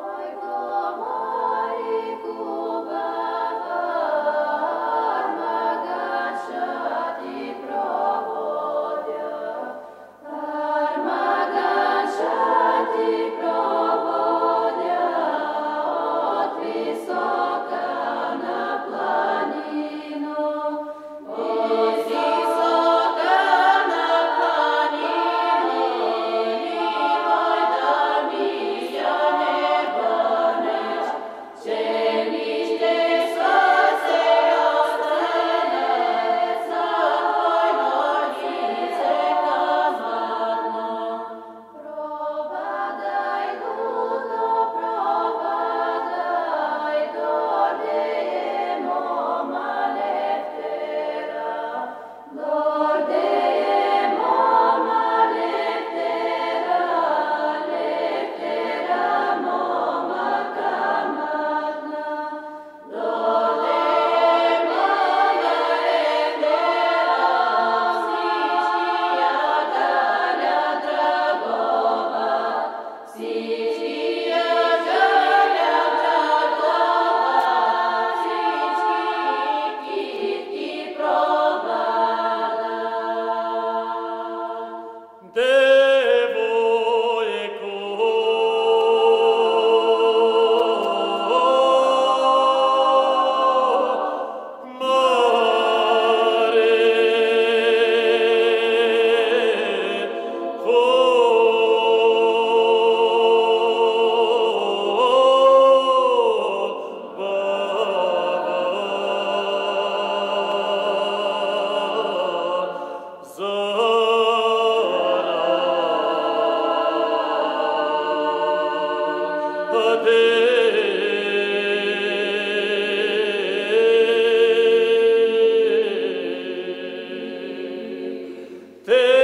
Lord. Senhor. Te